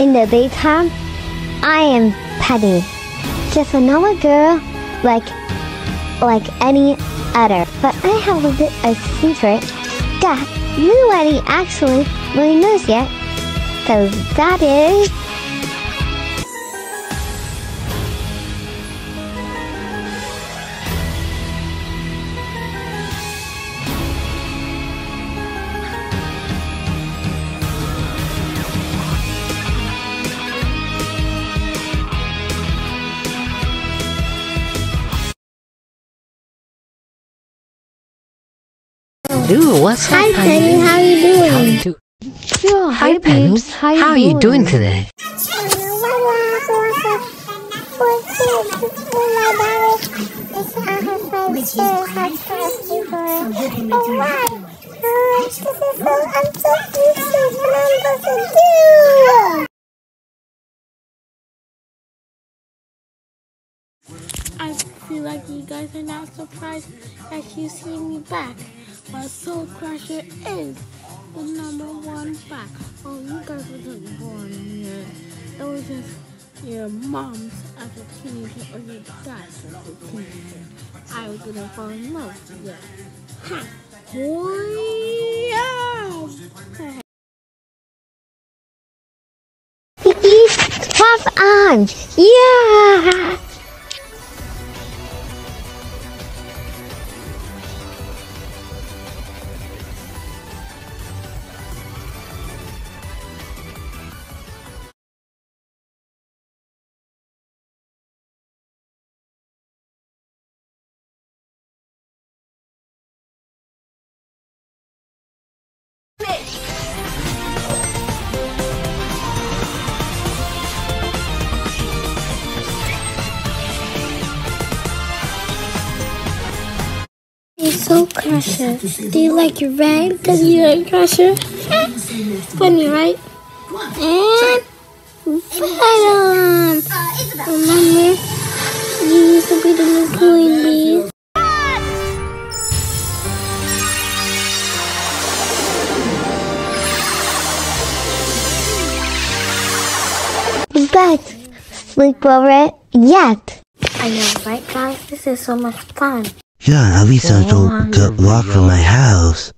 In the daytime, I am Penny. Just another girl like like any other. But I have a bit of secret that nobody actually really knows yet. So that is Dude, what's Hi up, Penny, how you doing? How you do- Hi, Penny. How are you doing? today? I you guys are not surprised that you see me back. But Soul Crusher is the number one back. Oh, you guys were just born here. It was just your mom's as a teenager or your dad's as a teenager. I was gonna fall in love you. Ha! Yeah! Pop on! Yeah! Soul Crusher, do you like your red? Does you like Crusher? Funny, right? And fight on! Remember, you used to be the new queen bee. But sleep over it yet. I know, right, guys? This is so much fun. Yeah, at least I don't get locked in my house.